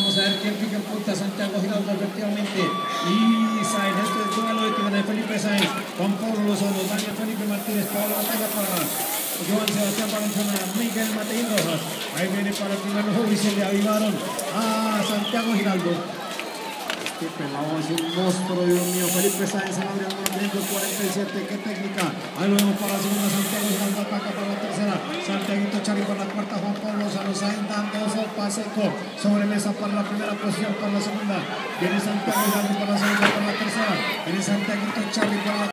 Vamos a ver quién pica en punta. Santiago Giraldo, efectivamente. Y Sainz, este es duelo último de Felipe Sainz. Juan Pablo Lozano, Daniel Felipe Martínez, Pablo Batalla para Joan Sebastián Valenzuela, Miguel Mateín Rojas. Ahí viene para el primer juego y se le avivaron a Santiago Giraldo. Este pelado es un monstruo, Dios mío. Felipe Sáenz en abre al 47. Qué técnica. Ahí lo vemos para la segunda. Santiago Giraldo ataca para la tercera. Santiaguito Chari para la cuarta. Juan Pablo Lozano Sáenz dando sopa seco. Sobre mesa para la primera posición. Para la segunda. Viene Santiago Giraldo para la segunda. Para la tercera. Viene Santiaguito Chari para la